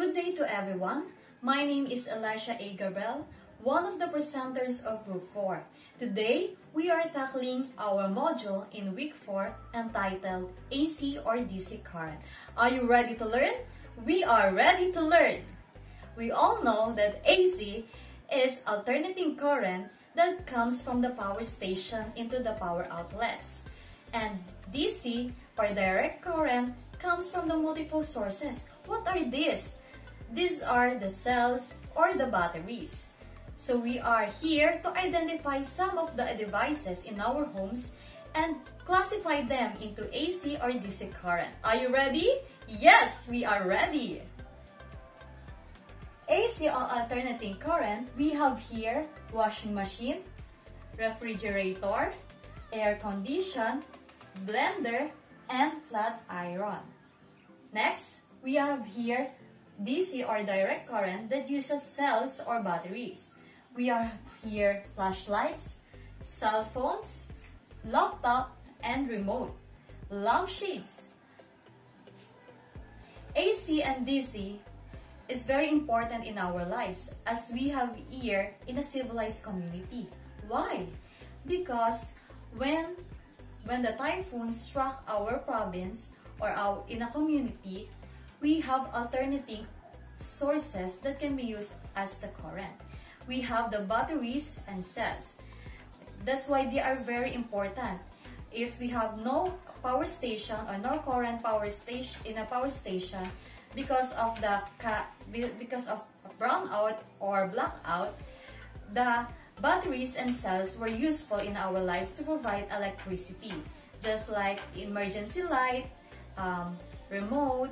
Good day to everyone. My name is Elisha A. Gabriel, one of the presenters of Group 4. Today, we are tackling our module in Week 4 entitled AC or DC current. Are you ready to learn? We are ready to learn! We all know that AC is alternating current that comes from the power station into the power outlets. And DC or direct current comes from the multiple sources. What are these? These are the cells or the batteries. So we are here to identify some of the devices in our homes and classify them into AC or DC current. Are you ready? Yes, we are ready! AC or alternating current, we have here washing machine, refrigerator, air condition, blender, and flat iron. Next, we have here DC or direct current that uses cells or batteries. We are here flashlights, cell phones, laptop, and remote, lampshades. AC and DC is very important in our lives as we have here in a civilized community. Why? Because when when the typhoon struck our province or our in a community, we have alternating sources that can be used as the current. We have the batteries and cells. That's why they are very important. If we have no power station or no current power station in a power station because of the because of brownout or blackout, the batteries and cells were useful in our lives to provide electricity, just like emergency light, um, remote,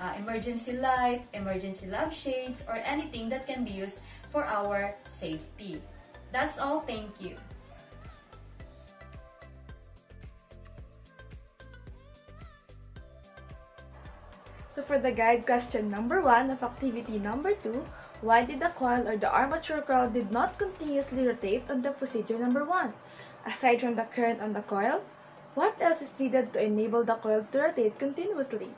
uh, emergency light, emergency lamp shades, or anything that can be used for our safety. That's all. Thank you. So for the guide question number 1 of activity number 2, why did the coil or the armature coil did not continuously rotate on the procedure number 1? Aside from the current on the coil, what else is needed to enable the coil to rotate continuously?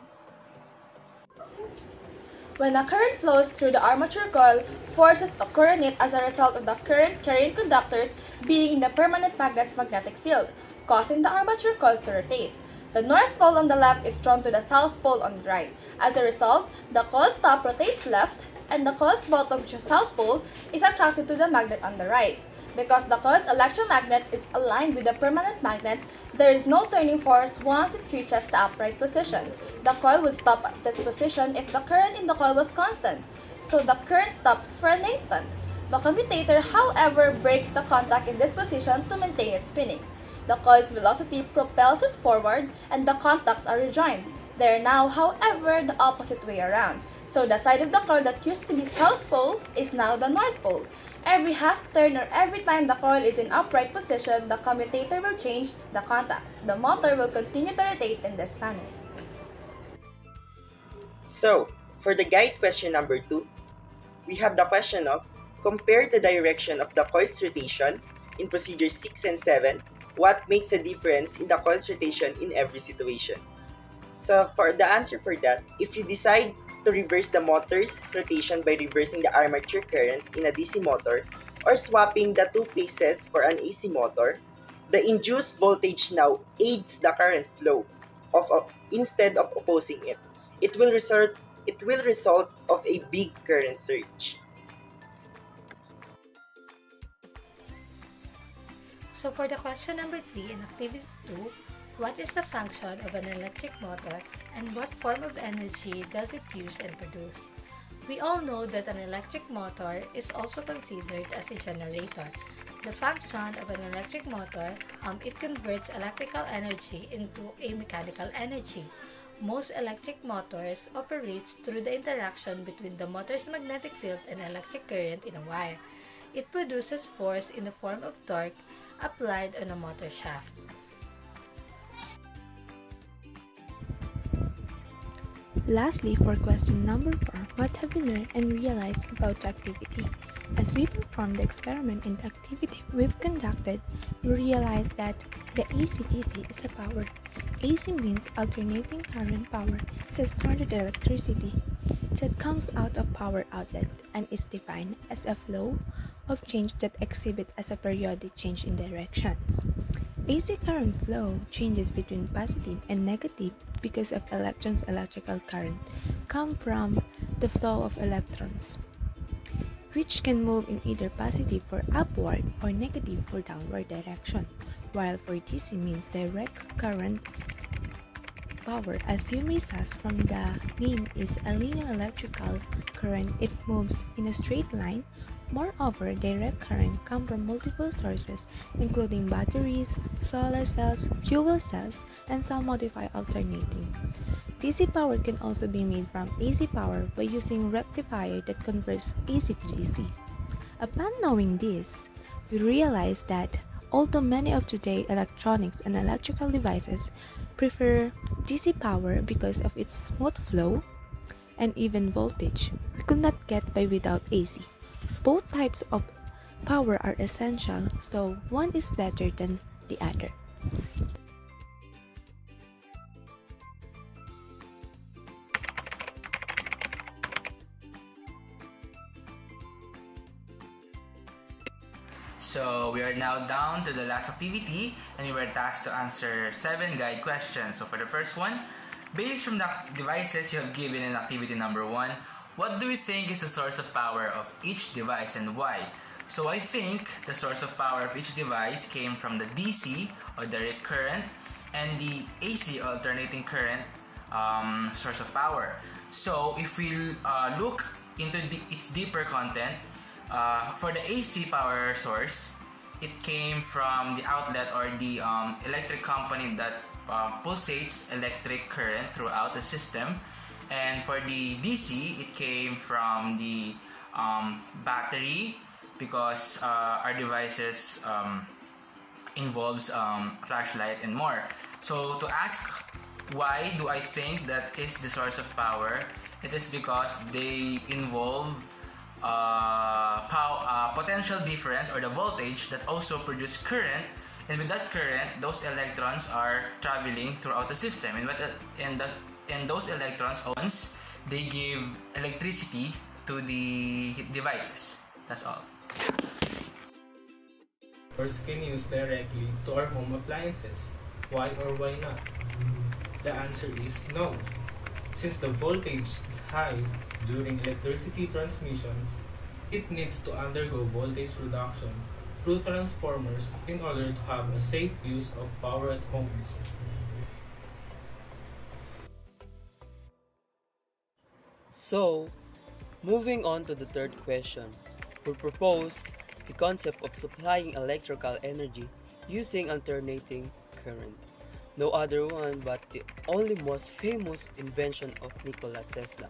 When a current flows through the armature coil, forces occur in it as a result of the current carrying conductors being in the permanent magnet's magnetic field, causing the armature coil to rotate. The north pole on the left is drawn to the south pole on the right. As a result, the coil's top rotates left, and the coil's bottom, which is south pole, is attracted to the magnet on the right. Because the coil's electromagnet is aligned with the permanent magnets, there is no turning force once it reaches the upright position. The coil would stop at this position if the current in the coil was constant, so the current stops for an instant. The commutator, however, breaks the contact in this position to maintain its spinning. The coil's velocity propels it forward and the contacts are rejoined. They are now, however, the opposite way around. So the side of the coil that used to be south pole is now the north pole. Every half turn or every time the coil is in upright position, the commutator will change the contacts. The motor will continue to rotate in this manner. So, for the guide question number 2, we have the question of compare the direction of the coil's rotation in procedures 6 and 7. What makes a difference in the coil's rotation in every situation? So, for the answer for that, if you decide to reverse the motor's rotation by reversing the armature current in a DC motor or swapping the two phases for an AC motor, the induced voltage now aids the current flow of, of instead of opposing it. It will result it will result of a big current surge. So for the question number 3 in activity 2, what is the function of an electric motor and what form of energy does it use and produce? We all know that an electric motor is also considered as a generator. The function of an electric motor, um, it converts electrical energy into a mechanical energy. Most electric motors operate through the interaction between the motor's magnetic field and electric current in a wire. It produces force in the form of torque applied on a motor shaft. Lastly, for question number 4, what have we learned and realized about the activity? As we performed the experiment in the activity we've conducted, we realized that the AC-DC is a power. AC means alternating current power, is a started electricity. that comes out of power outlet and is defined as a flow of change that exhibit as a periodic change in directions. AC current flow changes between positive and negative because of electrons electrical current come from the flow of electrons which can move in either positive for upward or negative for downward direction while for DC means direct current power as you may suss from the name is a linear electrical current it moves in a straight line Moreover, direct current come from multiple sources including batteries, solar cells, fuel cells, and some modified alternating. DC power can also be made from AC power by using rectifier that converts AC to DC. Upon knowing this, we realize that although many of today's electronics and electrical devices prefer DC power because of its smooth flow and even voltage, we could not get by without AC. Both types of power are essential, so one is better than the other. So we are now down to the last activity and we were tasked to answer seven guide questions. So for the first one, based from the devices you have given in activity number one, what do we think is the source of power of each device and why? So I think the source of power of each device came from the DC or direct current and the AC alternating current um, source of power. So if we uh, look into the, its deeper content, uh, for the AC power source, it came from the outlet or the um, electric company that uh, pulsates electric current throughout the system and for the DC, it came from the um, battery because uh, our devices um, involves um, flashlight and more. So to ask why do I think that is the source of power, it is because they involve uh, pow- uh, potential difference or the voltage that also produce current and with that current those electrons are traveling throughout the system and, what, and the and those electrons once they give electricity to the devices. That's all. Or can use directly to our home appliances. Why or why not? The answer is no. Since the voltage is high during electricity transmissions, it needs to undergo voltage reduction through transformers in order to have a safe use of power at homes. So, moving on to the third question, we propose the concept of supplying electrical energy using alternating current. No other one but the only most famous invention of Nikola Tesla,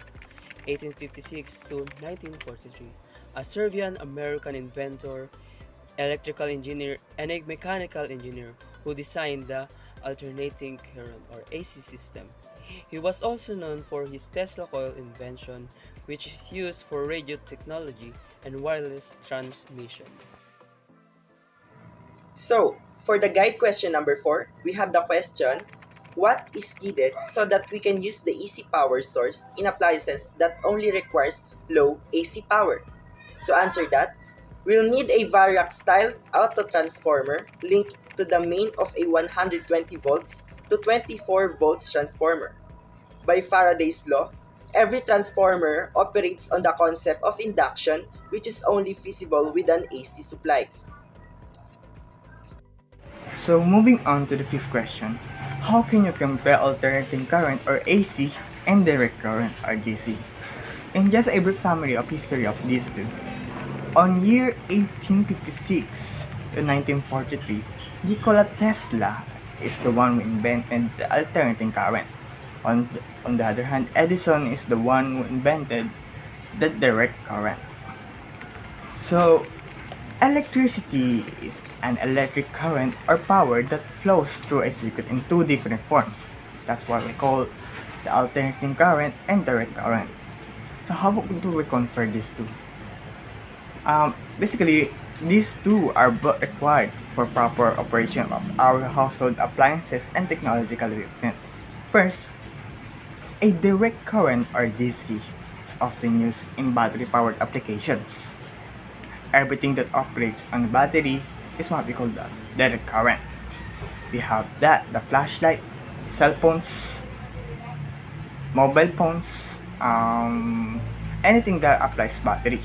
1856 to 1943, a Serbian-American inventor, electrical engineer, and a mechanical engineer who designed the alternating current or AC system. He was also known for his Tesla coil invention, which is used for radio technology and wireless transmission. So, for the guide question number 4, we have the question, what is needed so that we can use the AC power source in appliances that only requires low AC power? To answer that, we'll need a Variac style auto transformer linked to the main of a 120 volts to 24 volts transformer. By Faraday's law, every transformer operates on the concept of induction which is only feasible with an AC supply. So moving on to the fifth question, how can you compare alternating current or AC and direct current or DC? In just a brief summary of history of these two, on year 1856 to 1943, Nikola Tesla is the one who invented the alternating current. On, on the other hand, Edison is the one who invented the direct current. So, electricity is an electric current or power that flows through a circuit in two different forms. That's what we call the alternating current and direct current. So how do we convert these two? Um, basically, these two are both required for proper operation of our household appliances and technological equipment. First, a direct current or DC is often used in battery-powered applications. Everything that operates on a battery is what we call the direct current. We have that, the flashlight, cell phones, mobile phones, um, anything that applies battery.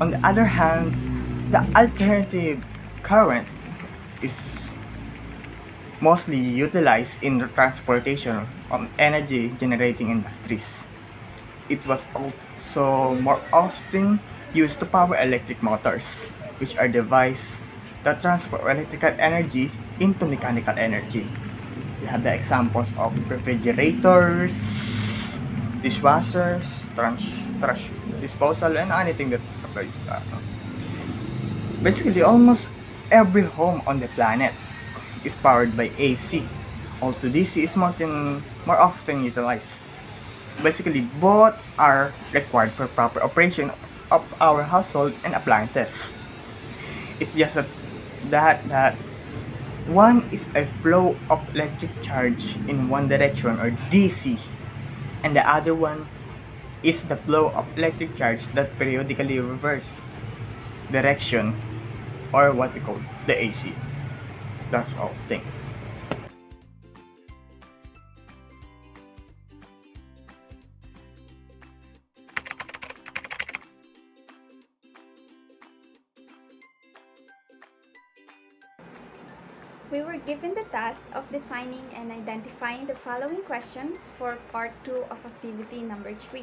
On the other hand, the alternative current is mostly utilized in the transportation of energy generating industries. It was also more often used to power electric motors, which are devices that transport electrical energy into mechanical energy. We have the examples of refrigerators, dishwashers, trash, trash disposal, and anything that applies to that. Basically, almost every home on the planet is powered by AC, although DC is more, than, more often utilized. Basically, both are required for proper operation of our household and appliances. It's just that, that, one is a flow of electric charge in one direction or DC, and the other one is the flow of electric charge that periodically reverses direction or what we call the AC. That's all. Thank you. We were given the task of defining and identifying the following questions for part 2 of activity number 3.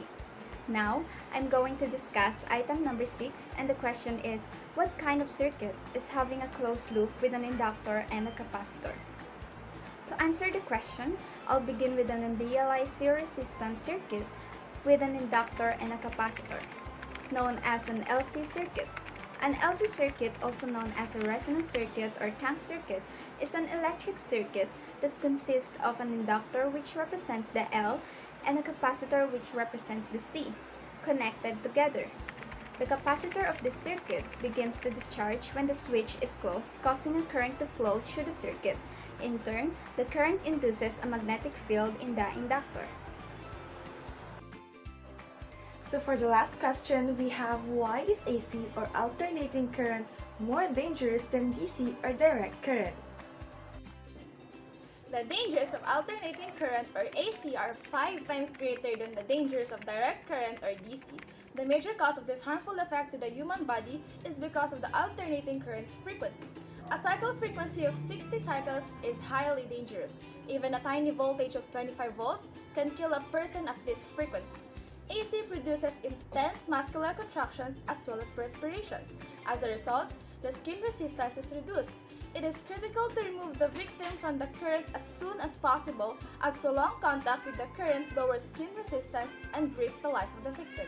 Now, I'm going to discuss item number 6 and the question is, what kind of circuit is having a closed loop with an inductor and a capacitor? To answer the question, I'll begin with an idealized zero resistance circuit with an inductor and a capacitor, known as an LC circuit. An LC circuit, also known as a resonance circuit or tank circuit, is an electric circuit that consists of an inductor which represents the L and a capacitor which represents the C, connected together. The capacitor of this circuit begins to discharge when the switch is closed, causing a current to flow through the circuit. In turn, the current induces a magnetic field in the inductor. So for the last question, we have why is AC or alternating current more dangerous than DC or direct current? The dangers of alternating current or AC are 5 times greater than the dangers of direct current or DC. The major cause of this harmful effect to the human body is because of the alternating current's frequency. A cycle frequency of 60 cycles is highly dangerous. Even a tiny voltage of 25 volts can kill a person of this frequency. AC produces intense muscular contractions as well as perspirations. As a result, the skin resistance is reduced. It is critical to remove the victim from the current as soon as possible as prolonged contact with the current lowers skin resistance and risks the life of the victim.